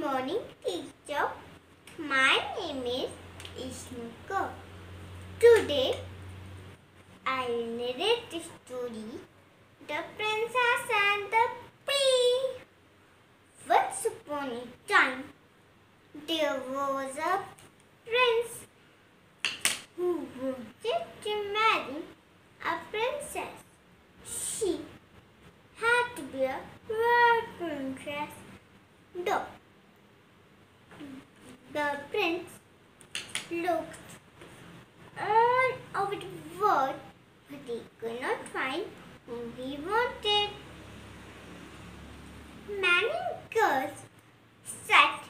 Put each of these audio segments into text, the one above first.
Good morning, teacher. My name is Ishnuka. Today, I will narrate the story The Princess and the Pea. Once upon a time, there was a prince who wanted to marry a princess. The prince looked all over the world, but he could not find whom he wanted. Many girls said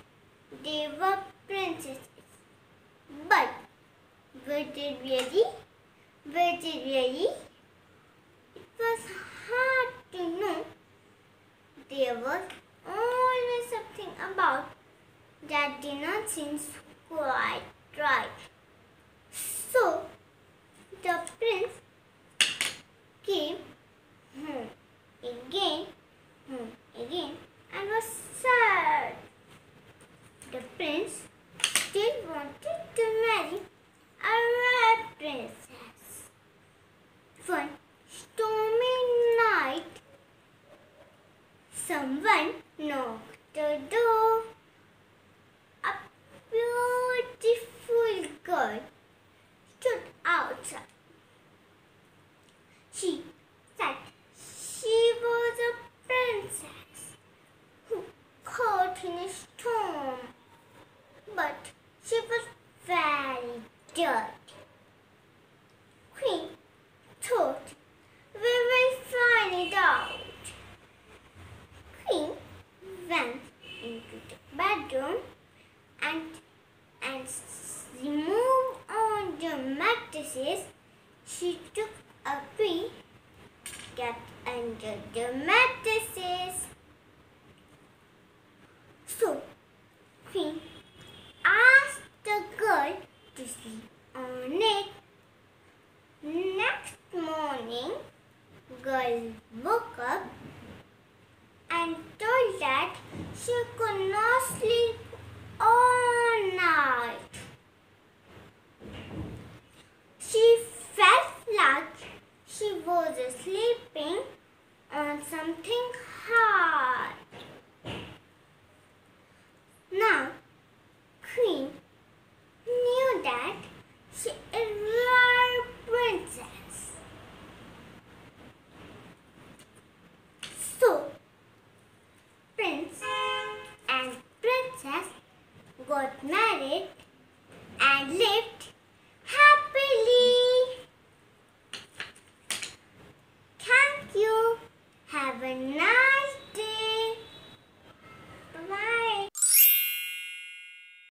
they were princesses, but were they really? Were they really? It was hard to know. Something about that did not seem quite right. So the prince came home again, home again, and was sad. The prince still wanted to marry a red princess. One stormy night, someone knocked the door. A beautiful girl stood outside. She said she was a princess who caught in a storm, but she was very dirty. Queen thought we will find it out. Queen went into the bedroom and and mattresses. She took a pea, got under the mattresses. So, Queen asked the girl to sleep on it. Next morning, girl woke up and told that she could not sleep all night. She felt like she was sleeping on something hard. Now, Queen knew that she is a princess. So, Prince and Princess got married